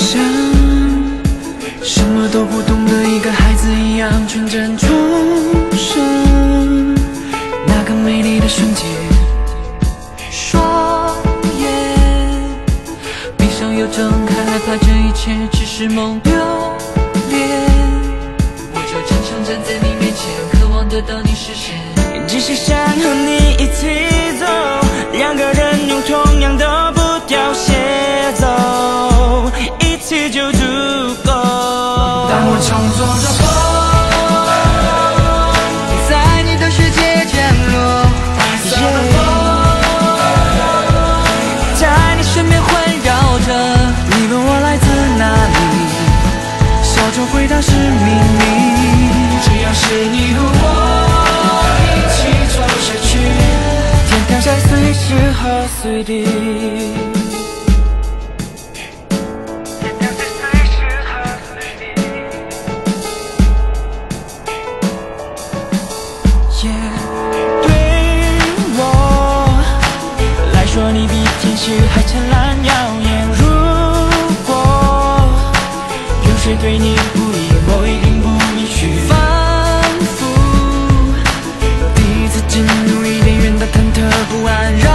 像什么都不懂的一个孩子一样纯真出生，那个美丽的瞬间，双眼闭上又睁开，害怕这一切只是梦，丢脸，我就真诚站在你面前，渴望得到你视线，只是想和你一起。够。当我乘坐着风，在你的世界降落，在你身边环绕着。你问我来自哪里，回答是秘密。只要是你和我一起走下去，天随时和随地。说，你比天使还灿烂耀眼。如果有谁对你不义，我一定不允许。反复，第一次进入伊甸园的忐忑不安，让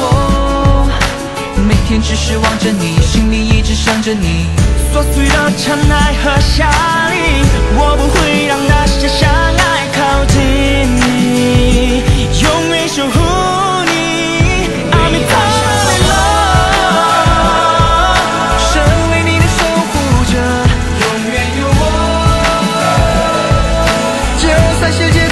我每天只是望着你，心里一直想着你。琐碎的尘埃和沙砾，我不会让那些相爱世界